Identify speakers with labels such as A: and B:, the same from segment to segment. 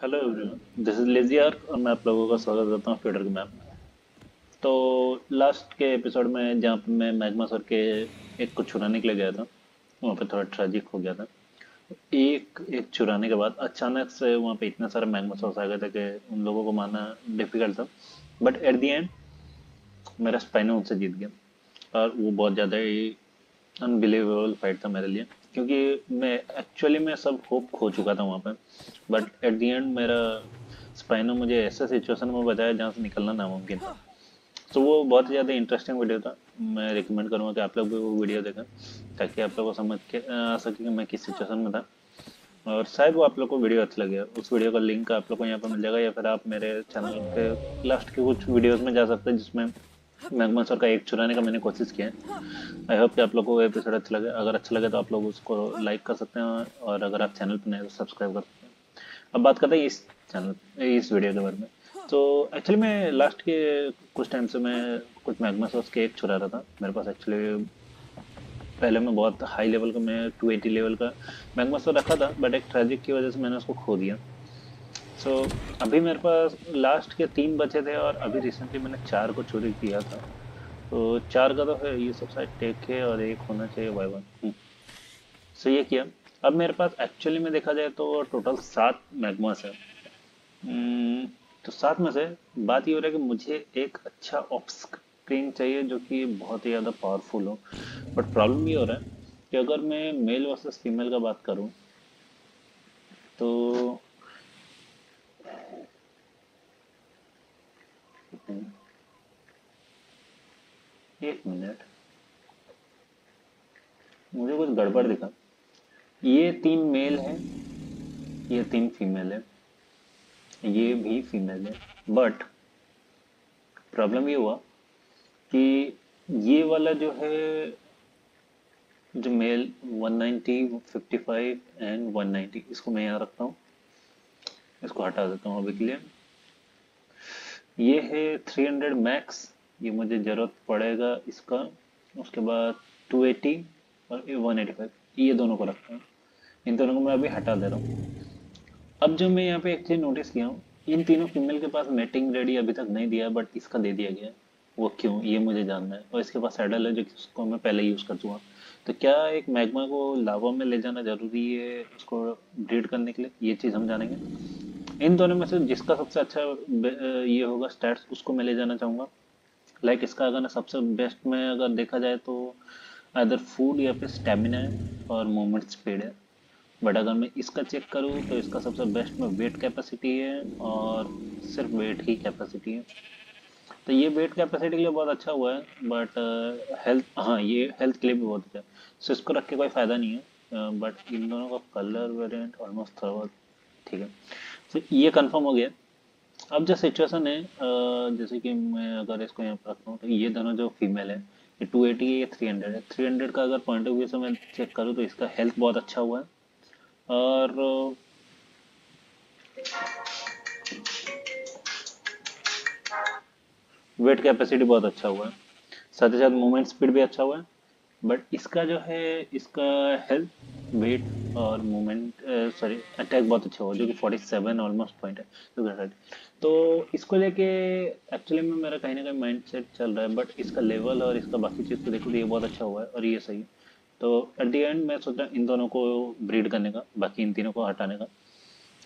A: Hello this is lazy arc और मैं आप लोगों का स्वागत करता हूँ फीडर के मैप में। तो लास्ट के एपिसोड में जहाँ पर मैं मैग्मा सर के एक को चुराने के लिए गया था, वहाँ पे थोड़ा ट्रेजिक हो गया था। एक एक चुराने के बाद अचानक से वहाँ पे इतना सारा मैग्मा सॉस आ गया था कि उन लोगों को मारना डिफ़िकल्ट था। बट एट दी एंड मेरा स्पाइनो उनसे जीत गया। और वो बहुत ज़्यादा ही अनबिलीवेबल फाइट था मेरे लिए। क्योंकि मैं एक्चुअली मैं सब होप खो चुका था वहाँ पर बट एट दी एंड मेरा स्पाइनो मुझे ऐसे सिचुएशन में बताया जहाँ से निकलना नामुमकिन था. तो वो बहुत ज़्यादा इंटरेस्टिंग वीडियो था. मैं रिकमेंड करूँगा कि आप लोग भी वो वीडियो देखें, ताकि आप लोग को समझ के, आ सके कि मैं किस सिचुएशन में था. और शायद वो आप लोग को वीडियो अच्छा लगे. उस वीडियो का लिंक आप लोग को यहाँ पर मिल जाएगा, या फिर आप मेरे चैनल के लास्ट के कुछ वीडियोस में जा सकते हैं जिसमें मैगमा सर का एक चुराने का मैंने कोशिश किया है। आई होप कि आप लोगों को एपिसोड अच्छा लगे। अगर अच्छा लगे तो आप लोग उसको लाइक कर सकते हैं और अगर आप चैनल पर नए तो सब्सक्राइब कर सकते हैं। अब बात करते हैं इस चैनल इस वीडियो के बारे में। तो एक्चुअली मैं लास्ट के कुछ टाइम से मैं कुछ मैगमा सॉस एक चुरा रहा था। मेरे पास एक्चुअली पहले मैं बहुत हाई लेवल का, मैं 280 लेवल का मैगमा सॉस रखा था बट एक ट्रेजिक की वजह से मैंने उसको खो दिया। सो so, अभी मेरे पास लास्ट के तीन बचे थे और अभी रिसेंटली मैंने चार को चोरी किया था। तो चार का तो है ये सब शायद टेक है और एक होना चाहिए वाई वन सो ये किया। अब मेरे पास एक्चुअली में देखा जाए तो टोटल सात मैगमास है। hmm, तो सात में से बात ये हो रहा है कि मुझे एक अच्छा ऑफ़ स्क्रीन चाहिए जो कि बहुत ही ज़्यादा पावरफुल हो। बट प्रॉब्लम ये हो रहा है कि अगर मैं मेल वर्सेस फीमेल का बात करूँ तो एक मिनट। मुझे कुछ गड़बड़ दिखा। ये तीन मेल है ये तीन फीमेल है ये भी फीमेल है। बट प्रॉब्लम ये हुआ कि ये वाला जो है जो मेल 190, 55 एंड 190 इसको मैं यहाँ रखता हूँ। इसको हटा देता हूँ अभी के लिए। ये है 300 मैक्स ये मुझे ज़रूरत पड़ेगा इसका। उसके बाद 280 और 185 ये दोनों को रखता हूँ। इन दोनों को मैं अभी हटा दे रहा हूँ। अब जो मैं यहाँ पे एक चीज़ नोटिस किया हूँ, इन तीनों फीमेल के पास मेटिंग रेडी अभी तक नहीं दिया बट इसका दे दिया गया। वो क्यों? ये मुझे जानना है। और इसके पास सैडल है जो उसको मैं पहले यूज़ कर चुका तो क्या एक मैगमा को लावा में ले जाना ज़रूरी है उसको ब्रीड करने के लिए? ये चीज़ हम जानेंगे। इन दोनों में से जिसका सबसे अच्छा ये होगा स्टैट्स उसको मैं ले जाना चाहूँगा। लाइक like, इसका अगर सबसे बेस्ट में अगर देखा जाए तो अदर फ़ूड या फिर स्टेमिना है और मूवमेंट स्पीड है। बट अगर मैं इसका चेक करूँ तो इसका सबसे बेस्ट में वेट कैपेसिटी है और सिर्फ़ वेट ही कैपेसिटी है। तो ये वेट कैपेसिटी के लिए बहुत अच्छा हुआ है बट हेल्थ हाँ ये हेल्थ के लिए भी बहुत अच्छा है। सो इसको रख के कोई फ़ायदा नहीं है बट इन दोनों का कलर वेरिएंट ऑलमोस्ट थोड़ा ठीक है। तो ये कंफर्म हो गया। अब जो सिचुएशन है जैसे कि मैं अगर इसको यहाँ पर रखता हूँ तो ये दोनों जो फीमेल है, ये टू एटी है ये थ्री हंड्रेड है। थ्री हंड्रेड का अगर पॉइंट ऑफ़ व्यू से मैं चेक करूँ तो इसका हेल्थ बहुत अच्छा हुआ है। और वेट कैपेसिटी बहुत अच्छा हुआ है। साथ ही साथ मूवमेंट स्पीड भी अच्छा हुआ है। बट इसका जो है, इसका हेल्थ वेट और मूवमेंट सॉरी अटैक बहुत अच्छा हुआ, जो कि 47 ऑलमोस्ट पॉइंट है तो तो इसको लेके एक्चुअली में, मेरा कहीं ना कहीं माइंड सेट चल रहा है बट इसका लेवल और इसका बाकी चीज़ को देखो तो ये बहुत अच्छा हुआ है, और ये सही है। तो एट दी एंड मैं सोच रहा इन दोनों को ब्रीड करने का, बाकी इन तीनों को हटाने का।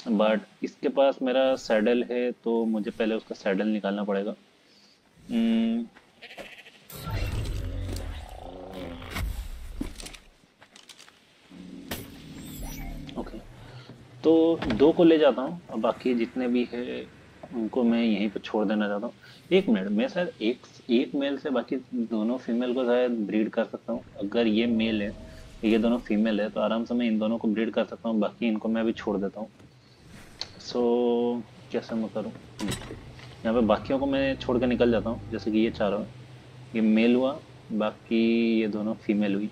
A: बट इसके पास मेरा सैडल है तो मुझे पहले उसका सैडल निकालना पड़ेगा। तो दो को ले जाता हूँ और बाकी जितने भी है उनको मैं यहीं पर छोड़ देना चाहता हूँ। एक मिनट मैं शायद एक एक मेल से बाकी दोनों फीमेल को शायद ब्रीड कर सकता हूँ। अगर ये मेल है ये दोनों फीमेल है तो आराम से मैं इन दोनों को ब्रीड कर सकता हूँ बाकी इनको मैं अभी छोड़ देता हूँ। सो so, कैसे मैं करूँ? यहाँ पे बाकियों को मैं छोड़ कर निकल जाता हूँ जैसे कि ये चारों। ये मेल हुआ बाकी ये दोनों फीमेल हुई।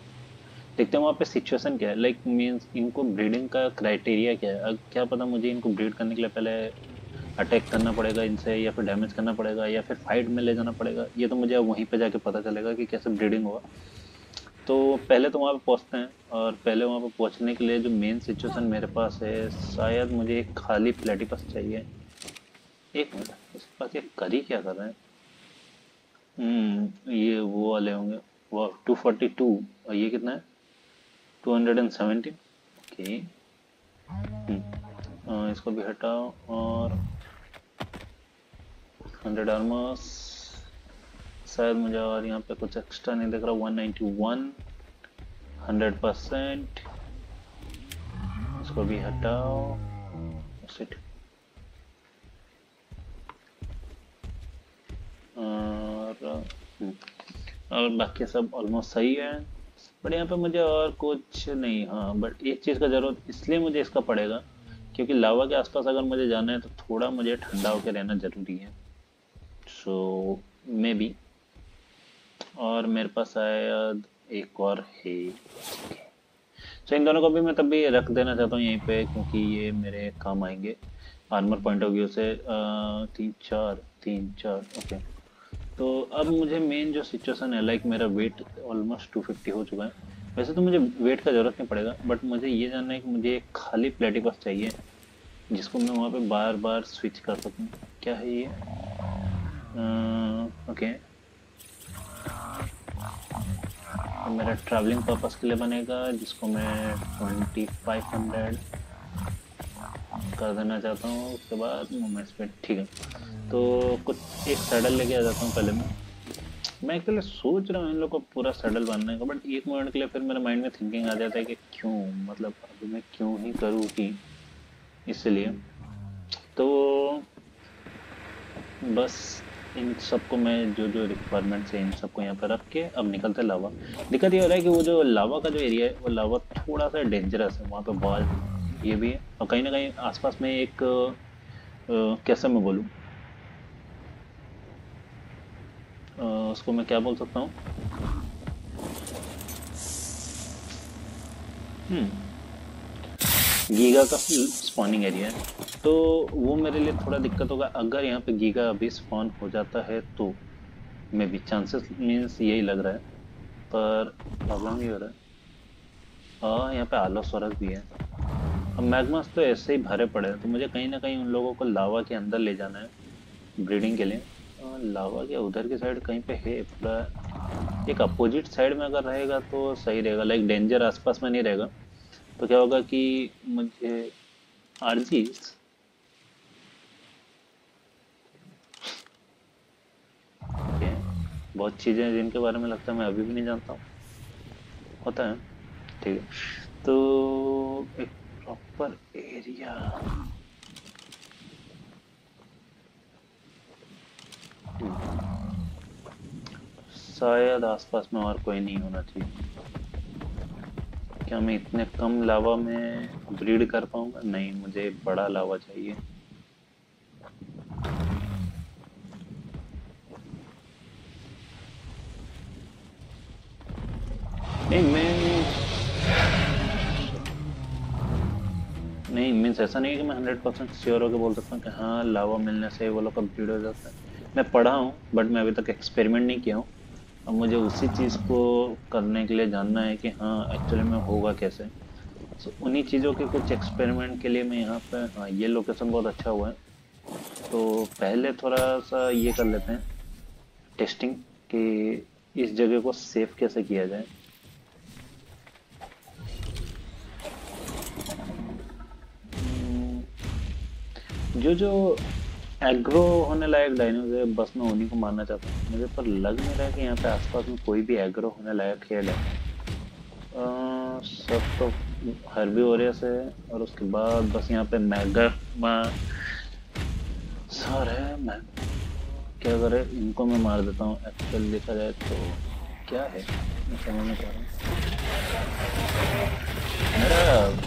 A: देखते हैं वहाँ पे सिचुएशन क्या है। लाइक मीन्स इनको ब्रीडिंग का क्राइटेरिया क्या है? अब क्या पता मुझे इनको ब्रीड करने के लिए पहले अटैक करना पड़ेगा इनसे, या फिर डैमेज करना पड़ेगा, या फिर फाइट में ले जाना पड़ेगा। ये तो मुझे वहीं पे जाके पता चलेगा कि कैसे ब्रीडिंग होगा। तो पहले तो वहाँ पे पहुँचते हैं, और पहले वहाँ पे पहुँचने के लिए जो मेन सिचुएशन मेरे पास है, शायद मुझे एक खाली प्लेटिपस चाहिए। एक मिनट इसके पास ये करी क्या कर रहे हैं? हम्म ये वो वाले होंगे। वो टू फोर्टी टू और ये कितना है? Two hundred and seventy. इसको भी हटाओ और हंड्रेड आर्मर्स। शायद मुझे और यहाँ पे कुछ एक्स्ट्रा नहीं दिख रहा। One ninety one hundred percent. इसको भी हटाओ। सिट और हम्म, और बाकी सब ऑलमोस्ट सही है। बट यहाँ पे मुझे और कुछ नहीं हाँ बट एक चीज़ का ज़रूरत इसलिए मुझे इसका पड़ेगा क्योंकि लावा के आसपास अगर मुझे जाना है तो थोड़ा मुझे ठंडा होकर रहना ज़रूरी है। सो मे बी और मेरे पास शायद एक और है। सो इन दोनों को भी मैं तभी रख देना चाहता हूँ यहीं पे क्योंकि ये मेरे काम आएँगे। आर्मर पॉइंट ऑफ़ व्यू से तीन, चार तीन, चार ओके तो अब मुझे मेन जो सिचुएशन है लाइक मेरा वेट ऑलमोस्ट 250 हो चुका है। वैसे तो मुझे वेट का ज़रूरत नहीं पड़ेगा बट मुझे ये जानना है कि मुझे एक खाली प्लेटिपस चाहिए, जिसको मैं वहाँ पे बार बार स्विच कर सकूँ। क्या है ये? ओके तो मेरा ट्रैवलिंग पर्पस के लिए बनेगा, जिसको मैं ट्वेंटी फाइव हंड्रेड कर देना चाहता हूँ, उसके बाद मोमेंट्स पे ठीक है। तो कुछ एक सैडल लेके आ जाता हूँ पहले मैं। मैं एक्चुअली सोच रहा हूँ इन लोग को पूरा सैडल बनने का बट एक मिनट के लिए फिर मेरे माइंड में थिंकिंग आ जाता है कि क्यों? मतलब अभी मैं क्यों ही करूँ कि इसलिए? तो बस इन सबको मैं जो जो रिक्वायरमेंट्स है इन सबको यहाँ पर रख के अब निकलते लावा दिक्कत ये हो रहा है कि वो जो लावा का जो एरिया है, वो लावा थोड़ा सा डेंजरस है, वहाँ पर बॉल ये भी है। और कहीं ना कहीं आसपास में एक कैसे मैं बोलूँ? उसको मैं क्या बोल सकता हूँ? हम्म। गीगा का स्पॉनिंग एरिया है। तो वो मेरे लिए थोड़ा दिक्कत होगा। अगर यहाँ पे गीगा अभी स्पॉन हो जाता है तो मे भी चांसेस मीन्स यही लग रहा है। पर प्रॉब्लम ये हो रहा है। हाँ यहाँ पे आलोसोरस भी है। अब मैगमास तो ऐसे ही भरे पड़े हैं। तो मुझे कहीं ना कहीं उन लोगों को लावा के अंदर ले जाना है ब्रीडिंग के लिए। लावा के उधर की साइड कहीं पे है पूरा एक अपोजिट साइड में अगर रहेगा तो सही रहेगा लाइक डेंजर आसपास में नहीं रहेगा। तो क्या होगा कि मुझे आरजीज बहुत चीज़ें हैं जिनके बारे में लगता है मैं अभी भी नहीं जानता हूँ। होता है, ठीक है। तो एक प्रॉपर एरिया शायद आसपास में और कोई नहीं होना चाहिए। क्या मैं इतने कम लावा में ब्रीड कर पाऊँगा? नहीं, मुझे बड़ा लावा चाहिए। नहीं, मैं नहीं मीन्स ऐसा नहीं है कि मैं हंड्रेड परसेंट श्योर होकर बोल सकता हूँ कि हाँ लावा मिलने से वो लोग का ब्रीड हो जाता है। मैं पढ़ा हूँ बट मैं अभी तक एक्सपेरिमेंट नहीं किया हूँ। अब मुझे उसी चीज़ को करने के लिए जानना है कि हाँ एक्चुअली में होगा कैसे। So, उन्हीं चीज़ों के कुछ एक्सपेरिमेंट के लिए मैं यहाँ पे हाँ ये लोकेशन बहुत अच्छा हुआ है। तो पहले थोड़ा सा ये कर लेते हैं टेस्टिंग कि इस जगह को सेफ़ कैसे किया जाए। जो जो एग्रो होने लायक डायनोसर बस मैं उन्हीं को मारना चाहता हूँ। मुझे पर लग नहीं रहा कि यहाँ पे आसपास में कोई भी एग्रो होने लायक खेल है। आ, सब तो हर्बीओरियस है और उसके बाद बस यहाँ पे मैगर सर है मैं क्या करे इनको मैं मार देता हूँ। एक्चुअल देखा जाए तो क्या है मैं समझ नहीं पा रहा हूँ। मेरा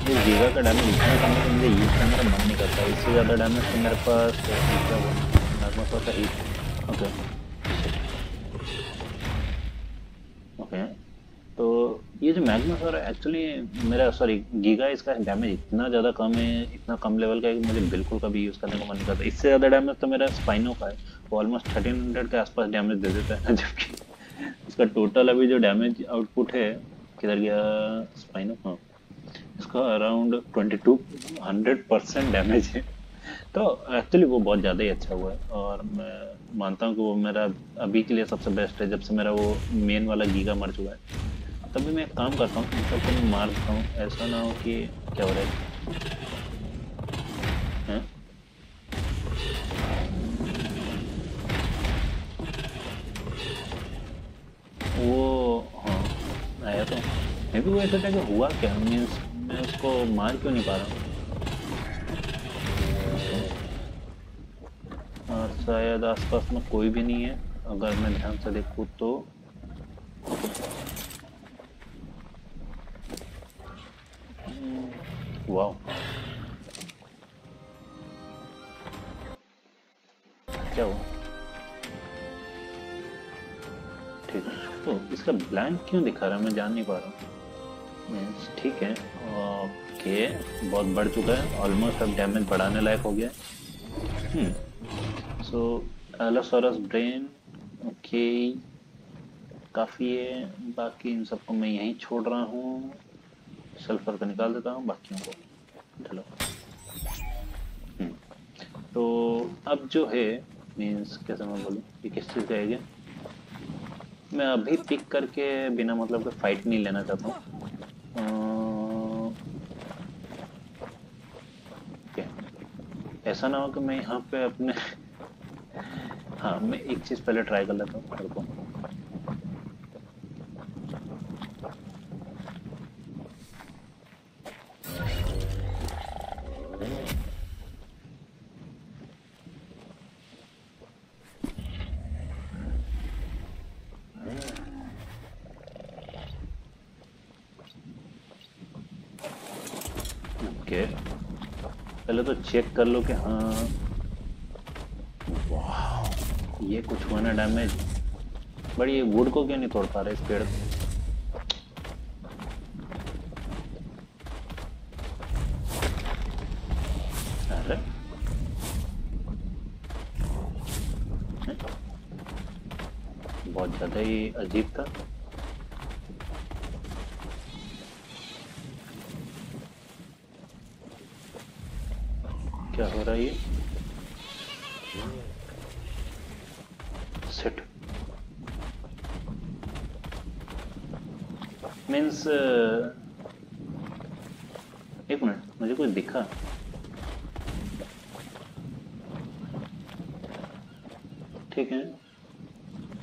A: जो गीगा का डैमेज इतना कम है मुझे यूज़ करने का मन नहीं करता इससे ज़्यादा डैमेज तो मेरे पास वो होता ही ओके ओके तो ये जो मैग्मासोर है एक्चुअली मेरा सॉरी गीगा इसका डैमेज इतना ज़्यादा कम है, इतना कम लेवल का है कि मुझे बिल्कुल कभी यूज़ करने का मन नहीं करता। इससे ज़्यादा डैमेज तो मेरा स्पाइनो का है। वो ऑलमोस्ट थर्टीन हंड्रेड के आसपास डैमेज दे देता है, जबकि इसका टोटल अभी जो डैमेज आउटपुट है, किधर गया? स्पाइनो हाँ। इसका around twenty two hundred percent damage है। तो एक्चुअली वो बहुत ज़्यादा ही अच्छा हुआ है और मैं मानता हूँ कि वो मेरा अभी के लिए सबसे बेस्ट है, जब से मेरा वो मेन वाला गीगा मर चुका है। तभी मैं एक काम करता हूँ सबको मैं मार देता हूँ, ऐसा ना हो कि क्या हो रहा है? वो हाँ आया तो। मे भी वो ऐसा था कि हुआ क्या? मीन्स मैं उसको मार क्यों नहीं पा रहा हूँ? और शायद आसपास में कोई भी नहीं है। अगर मैं ध्यान से देखूँ तो। वाह क्या हुआ? ठीक। तो इसका ब्लैंक क्यों दिखा रहा है? मैं जान नहीं पा रहा हूँ। ठीक है। ओके बहुत बढ़ चुका है। ऑलमोस्ट अब डैमेज बढ़ाने लायक हो गया सो एलोसोरस ब्रेन ओके काफ़ी है। बाकी इन सबको मैं यहीं छोड़ रहा हूँ। सल्फ़र को निकाल देता हूँ। बाकियों को। चलो। हम्म, तो अब जो है मीन्स कैसे मैं बोलूँ? ये किस चीज़ का है मैं अभी पिक करके बिना मतलब के फाइट नहीं लेना चाहता हूँ। ऐसा ना हो कि मैं यहाँ पे अपने हाँ मैं एक चीज़ पहले ट्राई कर लेता हूँ को ओके पहले तो चेक कर लो कि हाँ। ये कुछ हुआ ना डैमेज बड़ी ये वुड को क्यों नहीं तोड़ पा रहे इस पेड़ बहुत ज़्यादा ही अजीब था क्या हो रहा है ये सेट मीन्स एक मिनट, मुझे कुछ दिखा। ठीक है।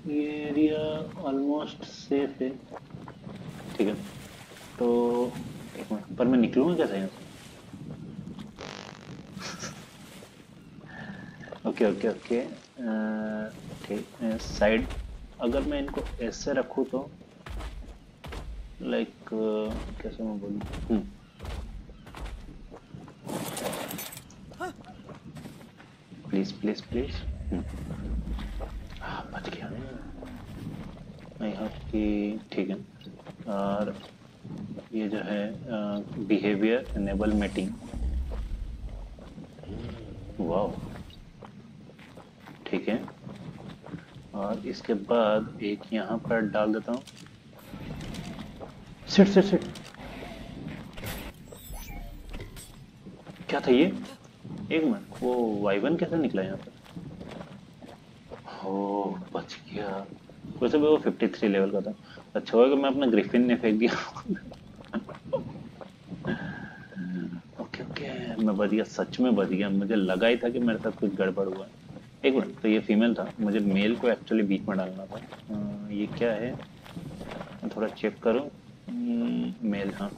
A: ये एरिया ऑलमोस्ट सेफ़ है। ठीक है। तो एक मिनट, पर मैं निकलूँगा कैसे यहाँ से ओके ओके ओके। ठीक साइड अगर मैं इनको ऐसे रखूँ तो लाइक कैसे मैं बोलूँ? प्लीज़ प्लीज़ प्लीज़ बच गया। आई होप कि ठीक है। और ये जो है बिहेवियर एनेबल मीटिंग वाह ठीक है। और इसके बाद एक यहाँ पर डाल देता हूँ। सिट सिट सिट क्या था ये? एक मिनट वो वाइवन कैसे निकला यहाँ पर हो बच गया। वैसे भी वो 53 लेवल का था। अच्छा होगा मैं अपना ग्रिफिन ने फेंक दिया। Okay okay. मैं बच गया सच में बच गया मुझे लगा ही था कि मेरे साथ कुछ गड़बड़ हुआ। है एक मिनट तो ये फीमेल था। मुझे मेल को एक्चुअली बीच में डालना था। आ, ये क्या है? मैं थोड़ा चेक करूँ। मेल हाँ।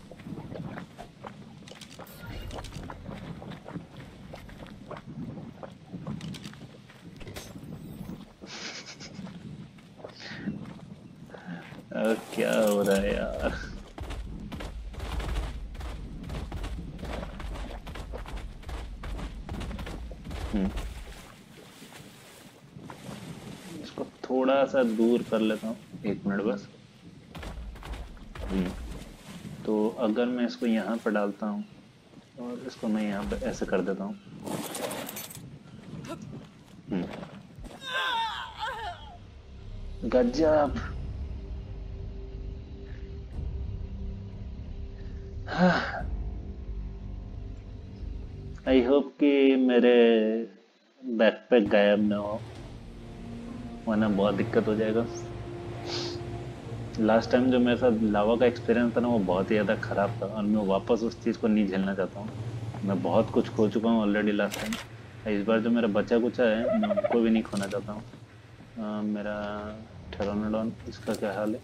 A: क्या हो रहा है यार? हम्म। थोड़ा सा दूर कर लेता हूँ, एक मिनट बस। अगर मैं इसको यहाँ पर डालता हूँ और इसको मैं यहाँ पर ऐसे कर देता हूँ। गजब आई होप कि मेरे बैकपैक गायब ना हो, वरना बहुत दिक्कत हो जाएगा। लास्ट टाइम जो मेरे साथ लावा का एक्सपीरियंस था ना, वो बहुत ही ज़्यादा ख़राब था और मैं वापस उस चीज़ को नहीं झेलना चाहता हूँ। मैं बहुत कुछ खो चुका हूँ ऑलरेडी लास्ट टाइम इस बार जो मेरा बच्चा कुचा है, मैं उनको भी नहीं खोना चाहता हूँ। मेरा टेरोनोडॉन इसका क्या हाल है?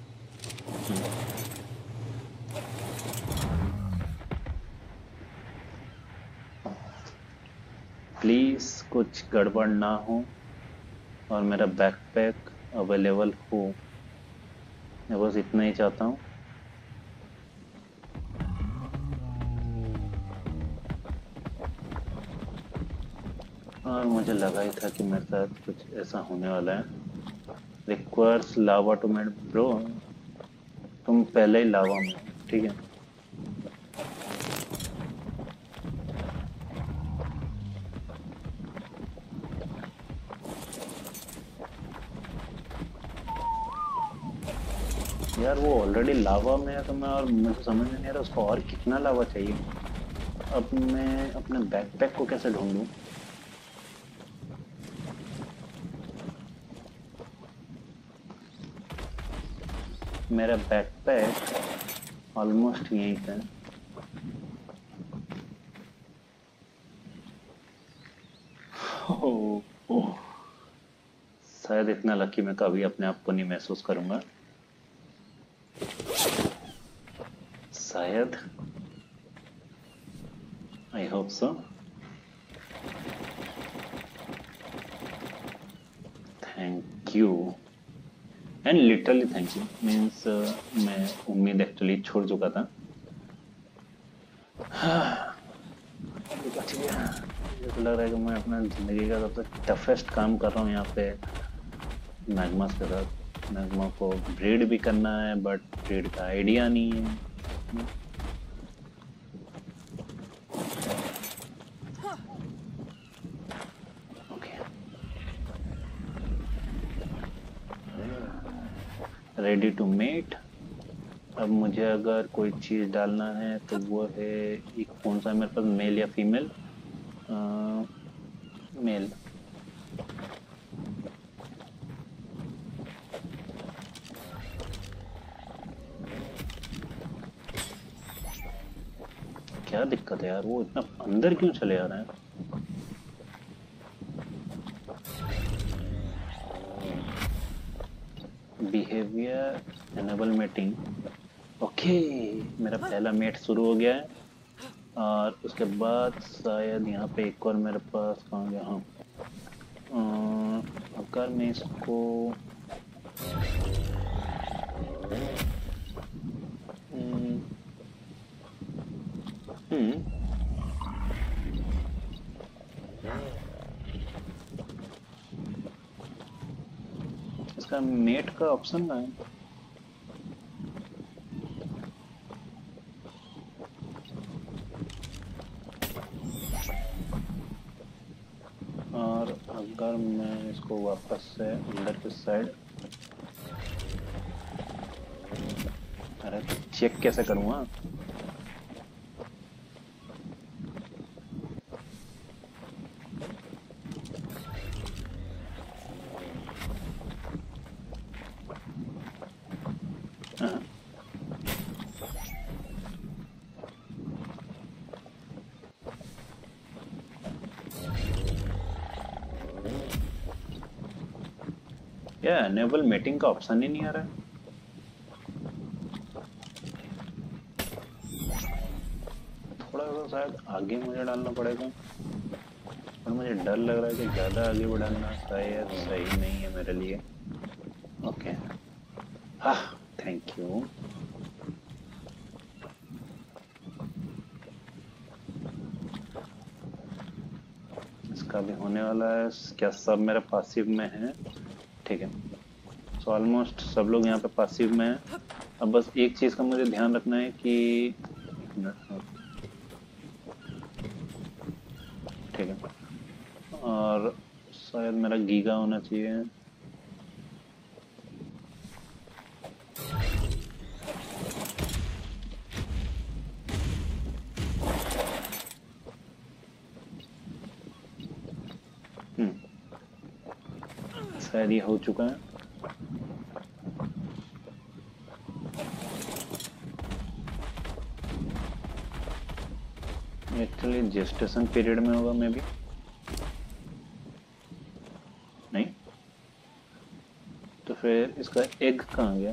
A: प्लीज़ कुछ गड़बड़ ना हो और मेरा बैकपैक अवेलेबल हो। मैं बस इतना ही चाहता हूँ। और मुझे लगा ही था कि मेरे साथ कुछ ऐसा होने वाला है। Requires lava to made bro तुम पहले ही लावा में ठीक है? यार, वो ऑलरेडी लावा में है तो मैं और मुझे समझ नहीं आ रहा उसको और कितना लावा चाहिए। अब मैं अपने बैकपैक को कैसे ढूंढूं? मेरा बैकपैक ऑलमोस्ट यहीं पे शायद इतना लकी मैं कभी अपने आप को नहीं महसूस करूँगा। शायद I hope so thank you and literally thank you means मैं उम्मीद एक्चुअली छोड़ चुका था। तो लग रहा है कि मैं अपना ज़िंदगी का सबसे टफेस्ट काम कर रहा हूँ यहाँ पे। मैगमास के साथ मैगमा को ब्रीड भी करना है बट ब्रीड का आइडिया नहीं है। रेडी टू मेट अब मुझे अगर कोई चीज़ डालना है तो वो है एक कौन सा मेरे पास मेल या फीमेल मेल क्या दिक्कत है यार? वो इतना अंदर क्यों चले आ रहे हैं? बिहेवियर एनेबल मेटिंग ओके मेरा पहला मेट शुरू हो गया है और उसके बाद शायद यहाँ पे एक और मेरे पास कहाँ गया हाँ। अगर मैं इसको हम्म, हम्म इसका मेट का ऑप्शन ना है। और अगर मैं इसको वापस से अंदर की साइड अरे चेक कैसे करूँगा क्या? एनेबल मीटिंग का ऑप्शन ही नहीं आ रहा है। थोड़ा सा शायद आगे मुझे डालना पड़ेगा। और मुझे डर लग रहा है कि ज़्यादा आगे बढ़ाना शायद सही नहीं है मेरे लिए। ओके हाँ थैंक यू इसका भी होने वाला है। क्या सब मेरे पासिव में है? ठीक है। सो ऑलमोस्ट सब लोग यहाँ पे पासिव में हैं। अब बस एक चीज़ का मुझे ध्यान रखना है कि ठीक है। और शायद मेरा गीगा होना चाहिए। ये हो चुका है एक्चुअली जेस्टेशन पीरियड में होगा, मे भी। नहीं? तो फिर इसका एग कहाँ गया?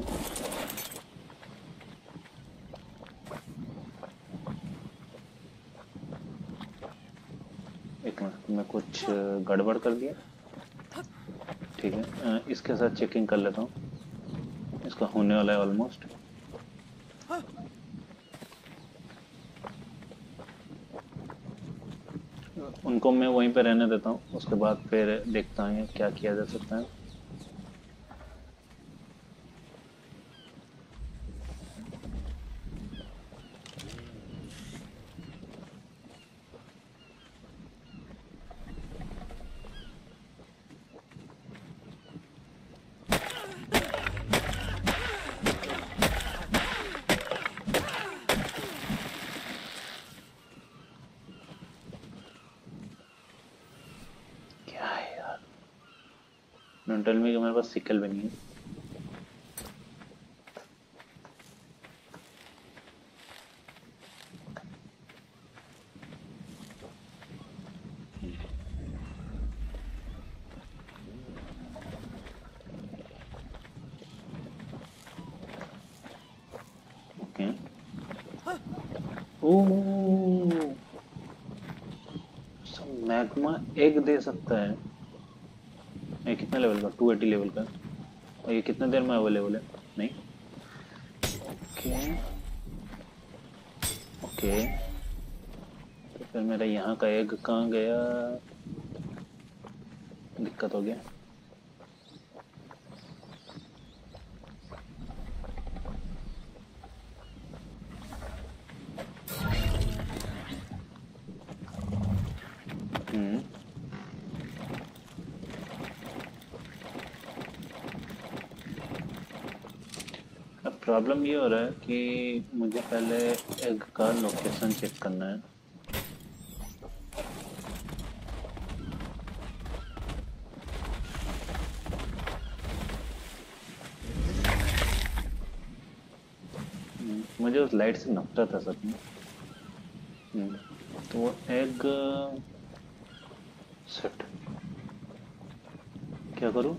A: एक मैं कुछ गड़बड़ कर दिया। ठीक है। इसके साथ चेकिंग कर लेता हूँ। इसका होने वाला है ऑलमोस्ट उनको मैं वहीं पे रहने देता हूँ। उसके बाद फिर देखता हूँ क्या किया जा सकता है डोंट टेल मी कि मेरे पास सिकल भी नहीं है एक दे सकता है ये कितने लेवल का? टू एटी लेवल का। और ये कितने देर में अवेलेबल है? नहीं? ओके ओके तो फिर मेरा यहाँ का एग कहाँ गया? दिक्कत हो गया। प्रॉब्लम ये हो रहा है कि मुझे पहले एग का लोकेशन चेक करना है। मुझे उस लाइट से नफरत है सच में। हम्म, तो एग सेट क्या करूँ?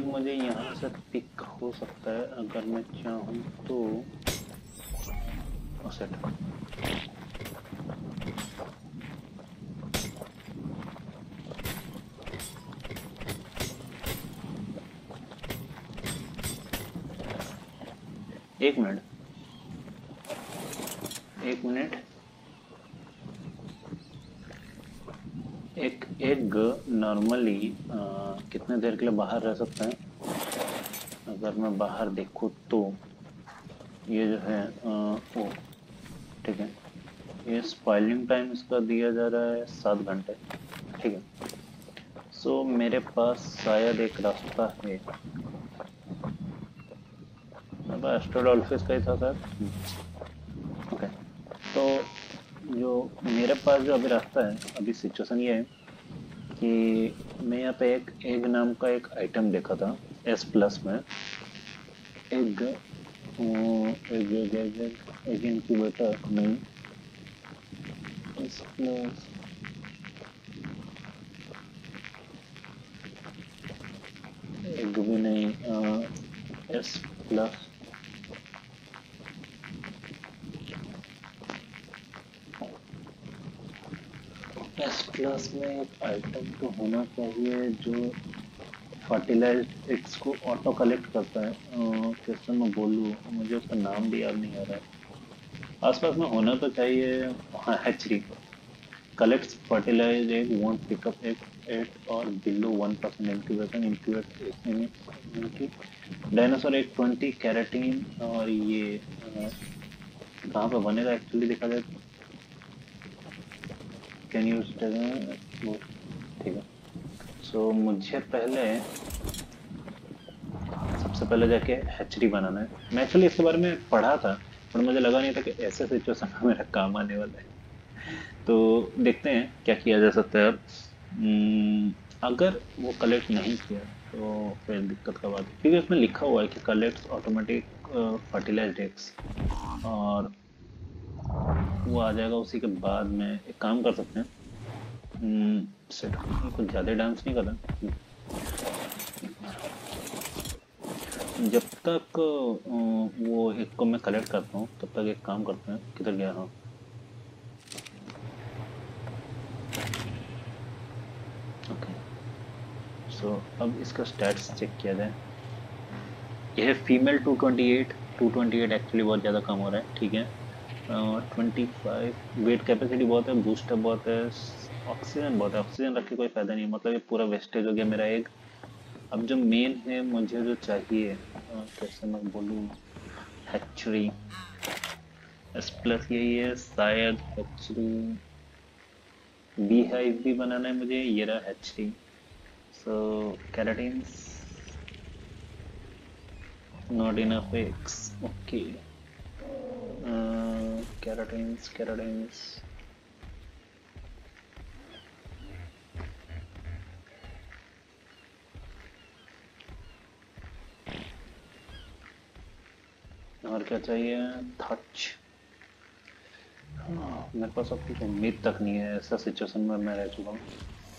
A: मुझे यहाँ से पिक हो सकता है, अगर मैं चाहूँ तो सेट एक मिनट. एक मिनट. एक एग नॉर्मली कितने देर के लिए बाहर रह सकते हैं? अगर मैं बाहर देखूँ तो ये जो है ओ ठीक है। ये स्पाइलिंग टाइम इसका दिया जा रहा है सात घंटे ठीक है। सो so, मेरे पास शायद एक रास्ता है। एस्ट्रोडोल्फिस का ही था सर। ओके तो जो मेरे पास जो अभी रास्ता है अभी सिचुएशन ये है कि मैं यहाँ पे एक एग नाम का एक आइटम देखा था एस प्लस में। Egg egg egg egg egg incubator नहीं एस प्लस एग भी नहीं एस प्लस प्लस में एक आइटम तो होना चाहिए जो फर्टिलाइज इट्स को ऑटो कलेक्ट करता है। कैसे मैं बोलूँ, मुझे उसका नाम भी याद नहीं आ रहा है। आसपास में होना तो चाहिए हाँ hatchery collects fertilizer egg won't pick up egg at or below one percent incubation, incubate dinosaur एक ट्वेंटी कैरेटीन और ये कहाँ पे बनेगा? एक्चुअली देखा जाए कैन यूज़ ठीक है। सो मुझे पहले सबसे पहले जाके हैचरी बनाना है। मैं एक्चुअली इसके बारे में पढ़ा था पर मुझे लगा नहीं था कि ऐसे सिचुएशन में मेरा काम आने वाला है। तो देखते हैं क्या किया जा सकता है हम्म, अगर वो कलेक्ट नहीं किया तो फिर दिक्कत का बात क्योंकि उसमें लिखा हुआ है कि कलेक्ट ऑटोमेटिक फर्टिलाइज डेक्स और वो आ जाएगा उसी के बाद में। एक काम कर सकते हैं। सेट हम्म, कुछ ज़्यादा डांस नहीं कर रहा। जब तक वो एक को मैं कलेक्ट करता हूँ तब तक एक काम करते हैं। किधर गया? हाँ। सो अब इसका स्टैट्स चेक किया जाए। यह फीमेल 228 228 एक्चुअली बहुत ज़्यादा कम हो रहा है। ठीक है। ट्वेंटी फाइव वेट कैपेसिटी बहुत है बूस्टर बहुत है ऑक्सीजन बहुत है ऑक्सीजन रख के कोई फ़ायदा नहीं मतलब ये पूरा वेस्टेज हो गया मेरा एक। अब जो मेन है, मुझे जो चाहिए कैसे मैं बोलूँ? हैचरी एस प्लस यही है, शायद हैचरी बी हाइव भी बनाना है मुझे, ये रहा hatchery so keratins not enough eggs, okay keratins keratins और क्या चाहिए? थच हाँ, मेरे पास अब कुछ उम्मीद तक नहीं है। ऐसा सिचुएशन में मैं रह चुका हूँ।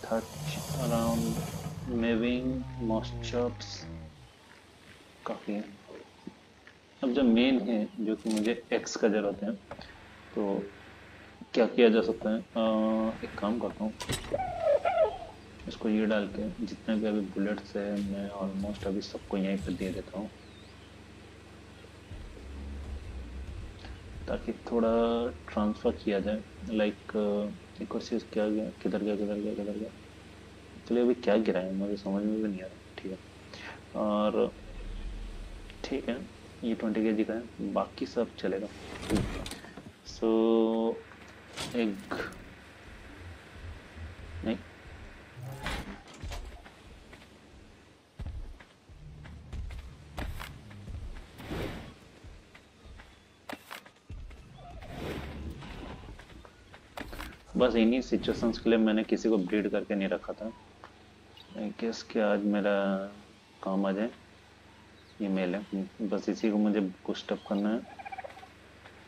A: थच अराउंड मेविंग मॉस्चर्स काफ़ी है। अब जो मेन है जो कि मुझे एक्स का ज़रूरत है तो क्या किया जा सकता है? आ, एक काम करता हूँ। इसको ये डाल के जितने भी अभी बुलेट्स है मैं ऑलमोस्ट अभी सबको यहीं पर दे देता हूँ। ताकि थोड़ा ट्रांसफ़र किया जाए। लाइक एक और चीज़ क्या गया? किधर गया किधर गया किधर गया? चलिए अभी क्या गिरा है मुझे समझ में भी नहीं आ रहा। ठीक है। और ठीक है। ये ट्वेंटी के जी का है, बाकी सब चलेगा। सो एग नहीं। बस इन्हीं सिचुएशंस के लिए मैंने किसी को ब्रीड करके नहीं रखा था। गेस के आज मेरा काम आ जाए। ये मेल है। बस इसी को मुझे अप करना है।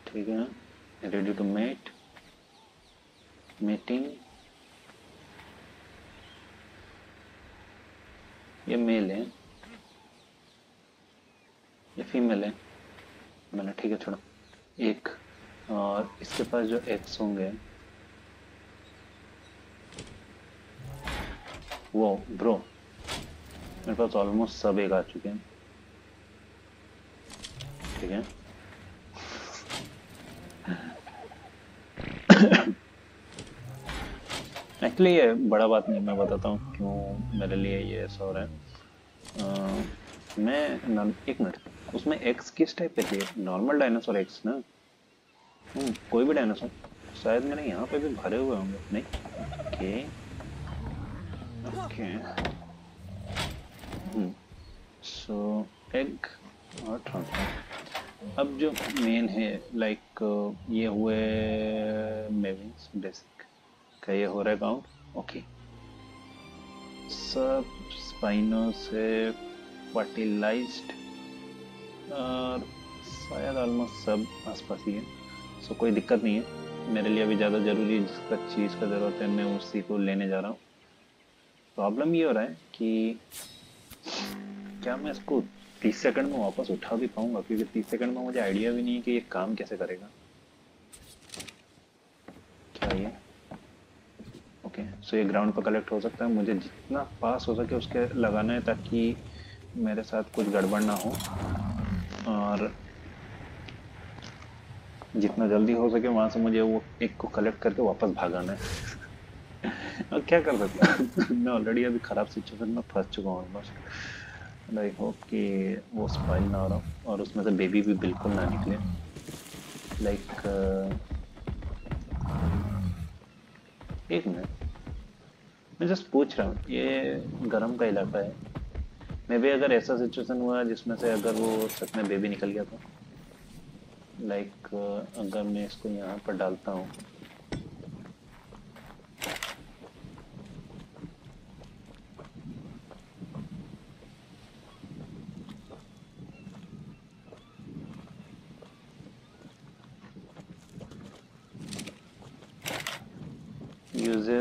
A: ठीक है? रेडी टू मेट मीटिंग ये मेल है। ये फीमेल है। मैंने, ठीक है, छोड़ा। एक, और इसके पास जो एक्स होंगे, वो ब्रो मेरे पास ऑलमोस्ट सब एक आ चुके हैं। ठीक है। एक्चुअली ये बड़ा बात नहीं मैं बताता हूँ क्यों मेरे लिए ये ऐसा हो रहा है। मैं एक मिनट उसमें एक्स किस टाइप पे थी नॉर्मल डायनासोर एक्स ना? हम्म, कोई भी डायनासोर शायद मेरे यहाँ पे भी भरे हुए होंगे। नहीं? ओके ओके सो एग और ट्रांसफ़र अब जो मेन है लाइक ये हुए मेविंग्स बेसिक क्या ये हो रहा है काउंट ओके सब स्पाइनो से फर्टिलाइज्ड और शायद ऑलमोस्ट सब आसपास ही है. सो कोई दिक्कत नहीं है. मेरे लिए अभी ज़्यादा ज़रूरी जिसका चीज़ का ज़रूरत है, मैं उसी को लेने जा रहा हूँ. प्रॉब्लम ये हो रहा है कि क्या मैं इसको तीस सेकंड में वापस उठा भी पाऊँगा, क्योंकि तीस सेकंड में मुझे आइडिया भी नहीं है कि ये काम कैसे करेगा। क्या ये ओके सो ये ग्राउंड पर कलेक्ट हो सकता है। मुझे जितना पास हो सके उसके लगाना है ताकि मेरे साथ कुछ गड़बड़ ना हो। और जितना जल्दी हो सके वहाँ से मुझे वो एक को कलेक्ट करके वापस भागाना है। अब क्या कर सकता मैं ऑलरेडी अभी ख़राब सिचुएशन में फंस चुका हूँ ऑलमोस्ट आई होप कि वो स्पाइल ना रहा और उसमें से बेबी भी बिल्कुल ना निकले। लाइक like, uh, एक मिनट मैं जस्ट पूछ रहा हूँ ये गर्म का इलाका है। मे भी अगर ऐसा सिचुएशन हुआ जिसमें से अगर वो सच में बेबी निकल गया तो लाइक like, अगर मैं इसको यहाँ पर डालता हूँ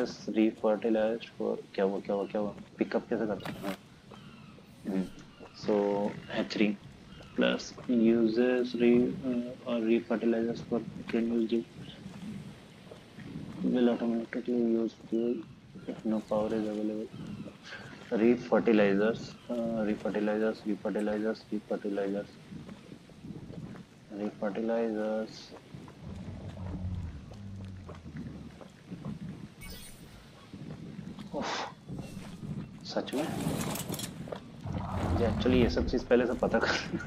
A: जस्ट रीफर्टिलाइज फॉर क्या हुआ क्या हुआ क्या हुआ? पिकअप कैसे करते हैं? सो एच प्लस यूजेस री और रीफर्टिलाइजर्स for produce ji will automatically use no power is available refertilizers refertilizers refertilizers refertilizers सच में? एक्चुअली ये सब चीज़ पहले से पता चाहिए।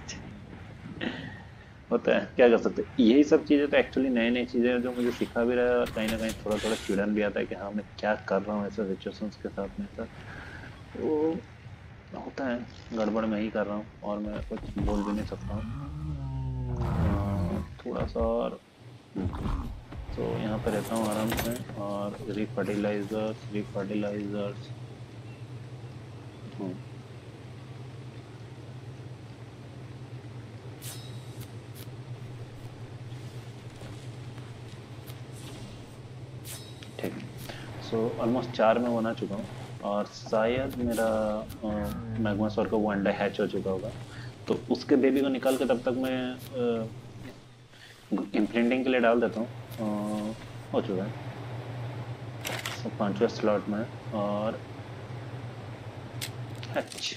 A: होता है क्या कर सकते यही सब चीज़ें तो एक्चुअली नई नई चीज़ें जो मुझे सिखा भी रहा है और कहीं ना कहीं थोड़ा थोड़ा चिड़न भी आता है कि हाँ मैं क्या कर रहा हूँ ऐसे सिचुएशंस के साथ में सर। तो होता है गड़बड़ में ही कर रहा हूँ और मैं कुछ बोल भी नहीं सकता हूँ। हाँ, थोड़ा सा और तो यहाँ पर रहता हूँ आराम से और रिफर्टिलाइजर्स रिफर्टिलाइजर्स ठीक। सो ऑलमोस्ट चार में बना चुका हूँ और शायद मेरा मैगमा सौर का वो अंडा हैच हो चुका होगा। तो उसके बेबी को निकाल के तब तक मैं इम्प्रिंटिंग के लिए डाल देता हूँ। हो चुका है पाँचवें स्लॉट में और हैच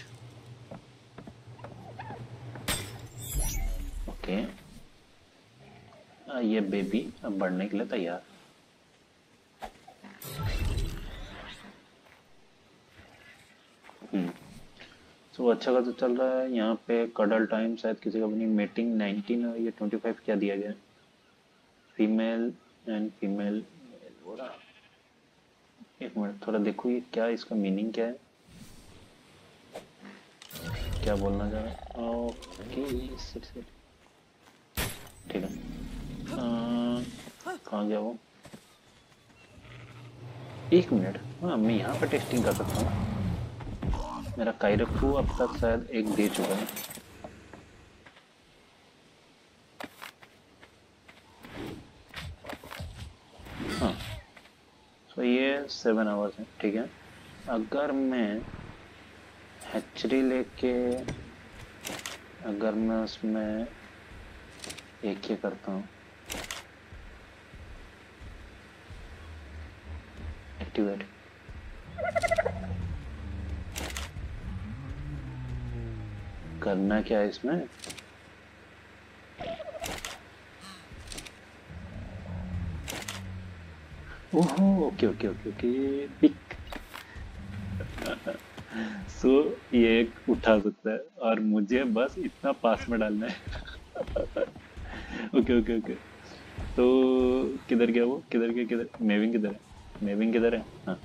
A: ओके। ये बेबी अब बढ़ने के लिए तैयार। हम्म। तो अच्छा खासा चल रहा है, यहाँ पे कडल टाइम शायद किसी कंपनी मीटिंग 19 और ये 25 क्या दिया गया? फीमेल एंड फीमेल एक मिनट, थोड़ा देखो ये क्या, इसका मीनिंग क्या है? क्या बोलना चाह रहा ओके ठीक है। कहाँ गया वो? एक मिनट। हाँ मैं यहाँ पर टेस्टिंग कर सकता हूँ। मेरा कायरकू अब तक शायद एक दे चुका हाँ तो ये सेवन आवर्स है, ठीक है? अगर मैं हैचरी लेके, अगर मैं उसमें एक ही करता हूँ। एक्टिवेट करना क्या है इसमें? ओहो, okay okay okay okay pick so ये एक उठा सकता है, और मुझे बस इतना पास में डालना है। Okay okay okay. तो किधर गया वो? किधर गया, किधर? मेविंग किधर है? मेविंग किधर है? हाँ।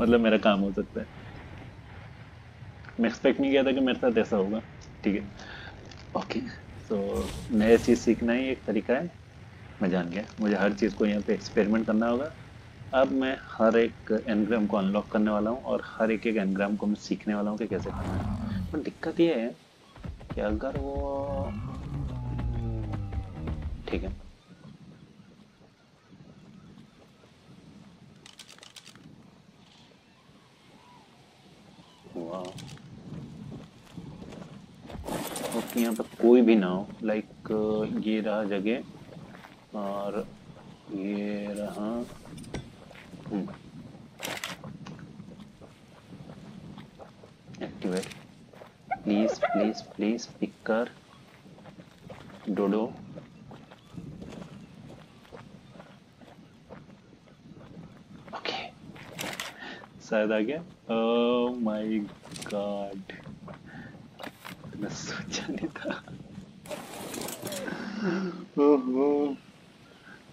A: मतलब मेरा काम हो सकता है। मैं एक्सपेक्ट नहीं किया था कि मेरे साथ ऐसा होगा। ठीक है। ओके। तो नया चीज़ सीखना ही एक तरीका है। मैं जान गया। मुझे हर चीज़ को यहाँ पे एक्सपेरिमेंट करना होगा। अब मैं हर एक एनग्राम को अनलॉक करने वाला हूँ और हर एक एक एनग्राम को मैं सीखने वाला हूँ कि कैसे करना है। पर दिक्कत ये है कि अगर वो ठीक है। यहाँ पर कोई भी ना हो लाइक ये रहा जगह। और ये रहा। Activate please please please picker dodo okay शायद आ गया। ओह माय गॉड मैं सोचा नहीं था।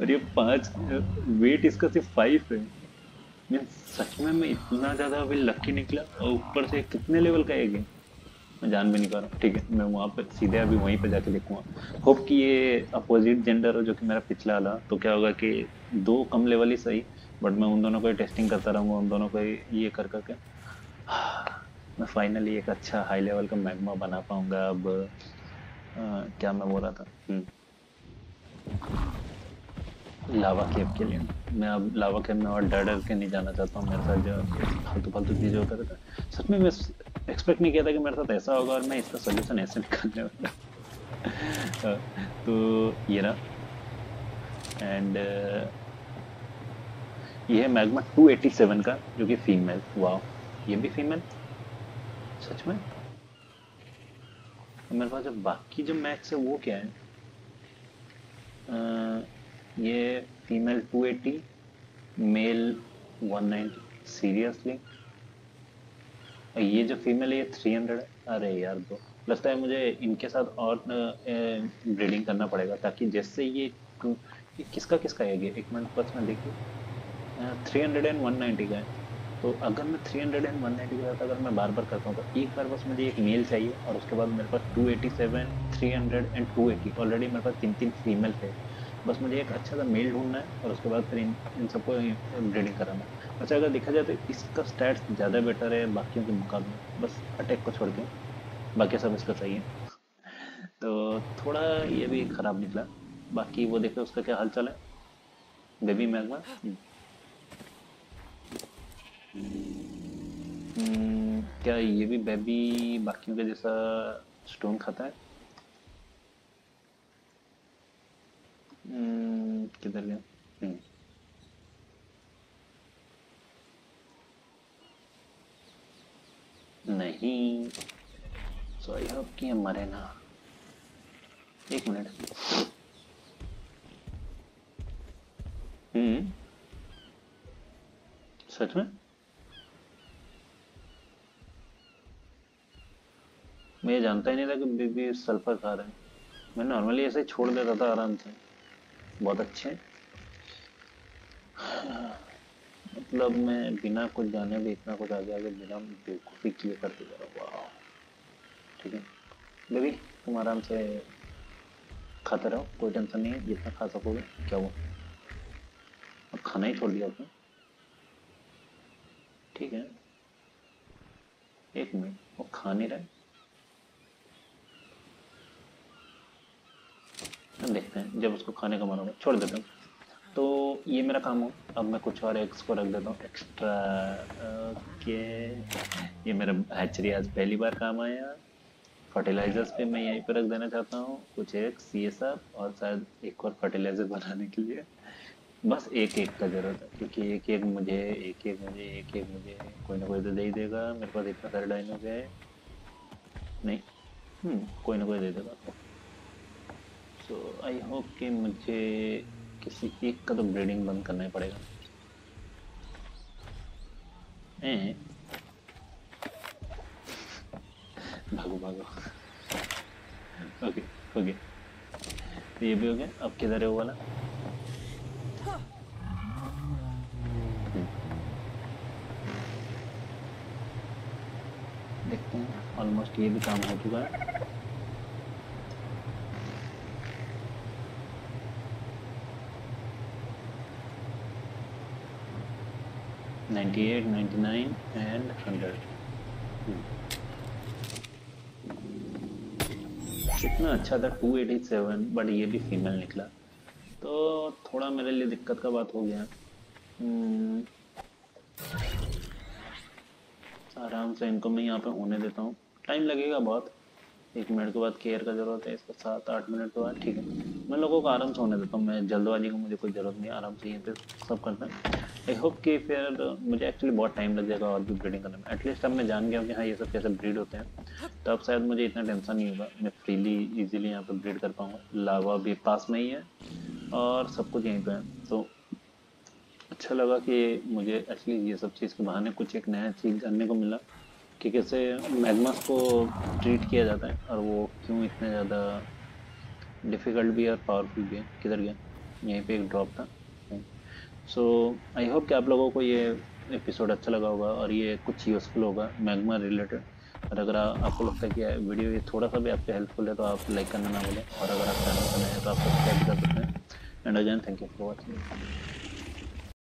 A: और ये पाँच वेट इसका सिर्फ़ फाइव है। मैं सच में मैं इतना ज़्यादा अभी लकी निकला और ऊपर से कितने लेवल का है गेम मैं जान भी नहीं पा रहा ठीक है मैं वहाँ पर सीधे अभी वहीं पर जाके देखूँगा। होप कि ये अपोजिट जेंडर हो जो कि मेरा पिछला वाला तो क्या होगा कि दो कम लेवल ही सही बट मैं उन दोनों को ही टेस्टिंग करता रहूँगा उन दोनों को ही ये कर करके। मैं फाइनली एक अच्छा हाई लेवल का मैगमा बना पाऊँगा अब। आ, क्या मैं बोल रहा था? हम्म। लावा केव के लिए। मैं अब लावा केव में और डर डर के नहीं जाना चाहता हूँ। मेरे साथ जो फालतू फालतू चीज़ें होता रहता सच में मैं एक्सपेक्ट नहीं किया था कि मेरे साथ ऐसा होगा और मैं इसका सोल्यूशन ऐसे निकालने वाला तो ये ना एंड ये है मैगमा 287 का जो कि फीमेल वाह ये भी फीमेल सच में? मेरे पास जो बाकी जो मैक्स है वो क्या है? आ, ये फीमेल 280 मेल 190 सीरियसली ये जो फीमेल है ये 300 है? अरे यार दो। लगता है मुझे इनके साथ और ब्रीडिंग करना पड़ेगा ताकि जैसे ये, किसका किसका है ये? एक मिनट बस मैं देखिए। Three hundred and one ninety का है। तो अगर मैं three hundred and one ninety के साथ अगर मैं बार बार करता हूँ तो एक बार बस मुझे एक मेल चाहिए और उसके बाद मेरे पास two eighty seven three hundred and two eighty already मेरे पास तीन तीन फीमेल थे। बस मुझे एक अच्छा सा मेल ढूंढना है और उसके बाद फिर इन इन सबको ब्रीडिंग कराना है। अच्छा अगर देखा जाए तो इसका स्टैट्स ज़्यादा बेटर है बाकियों के मुकाबले। बस अटैक को छोड़ के बाकी सब इसका सही है। तो थोड़ा ये भी ख़राब निकला। बाकी वो देखे उसका क्या हाल चाल है। Baby magma. हम्म, क्या ये भी बेबी बाकियों के जैसा स्टोन खाता है? किधर गया। नहीं सो आई होप कि मरे ना एक मिनट हम्म सच में मैं जानता ही नहीं था कि बीबी सल्फ़र खा रहे हैं मैं नॉर्मली ऐसे छोड़ देता था आराम से बहुत अच्छे। मतलब मैं बिना कुछ जाने भी इतना कुछ आगे आगे बिना बेवकूफ़ी किए करते जा रहा वाह ठीक है? बेबी, तुम आराम से खाते रहो, कोई टेंशन नहीं है, जितना खा सकोगे, क्या वो खाना ही छोड़ दिया आपने ठीक है? एक मिनट वो खा नहीं रहे देखते हैं, जब उसको खाने का मन होगा छोड़ देते हैं। तो ये मेरा काम हो, अब मैं कुछ और एग्स को रख देता हूँ एक्स्ट्रा ओके ये मेरा हैचरी आज पहली बार काम आया फर्टिलाइजर्स पे मैं यहीं पे रख देना चाहता हूँ, कुछ एक सी एस और शायद एक और फर्टिलाइज़र बनाने के लिए। बस एक एक का ज़रूरत है, क्योंकि एक एक मुझे, एक एक मुझे, एक एक मुझे, कोई ना कोई तो दे ही देगा, मेरे पास इतना सारे डाइनो है। नहीं हम्म कोई ना कोई दे देगा। सो आई होप कि मुझे किसी एक का तो ब्रीडिंग बंद करना ही पड़ेगा। भागो भागो। ओके ओके तो ये भी हो गया? अब किधर है वो वाला। देखते हैं। ऑलमोस्ट ये भी काम हो चुका है। 98, 99 and 100. कितना अच्छा था 287 बट ये भी फीमेल निकला तो थोड़ा मेरे लिए दिक्कत का बात हो गया hmm. आराम से इनको मैं यहाँ पे होने देता हूँ टाइम लगेगा बहुत एक मिनट के बाद केयर का ज़रूरत है इसका सात आठ मिनट के बाद ठीक है मैं लोगों को आराम से होने देता हूँ। मैं जल्दबाजी को मुझे कोई ज़रूरत नहीं, आराम से यहीं पे सब करता है। आई होप कि फिर मुझे एक्चुअली बहुत टाइम लग जाएगा और भी ब्रीडिंग करने में। एटलीस्ट अब मैं जान गया हूँ कि हाँ ये सब कैसे ब्रीड होते हैं। तो अब शायद मुझे इतना टेंशन नहीं होगा। मैं फ्रीली ईजिली यहाँ पर ब्रीड कर पाऊँगा। लावा भी पास में ही है और सब कुछ यहीं पर है। तो अच्छा लगा कि मुझे एक्चुअली ये सब चीज़ के बहाने कुछ एक नया चीज़ जानने को मिला कि कैसे मैग्मास को ट्रीट किया जाता है और वो क्यों इतने ज़्यादा डिफ़िकल्ट भी और पावरफुल भी है। किधर गया? यहीं पे एक ड्रॉप था। सो आई होप कि आप लोगों को ये एपिसोड अच्छा लगा होगा और ये कुछ यूज़फुल होगा मैग्मा रिलेटेड और अगर आपको लगता है कि वीडियो ये थोड़ा सा भी आपके हेल्पफुल है तो आप लाइक करना ना भूलें। और अगर आप चैनल पर नए हैं तो आप सब्सक्राइब कर सकते हैं। And again thank you for watching